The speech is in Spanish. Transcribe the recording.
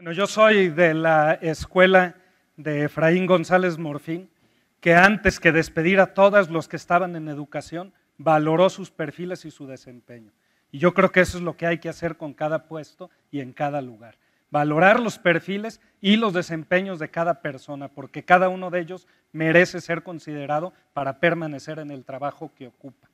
Bueno, yo soy de la escuela de Efraín González Morfín, que antes que despedir a todos los que estaban en educación, valoró sus perfiles y su desempeño. Y yo creo que eso es lo que hay que hacer con cada puesto y en cada lugar. Valorar los perfiles y los desempeños de cada persona, porque cada uno de ellos merece ser considerado para permanecer en el trabajo que ocupa.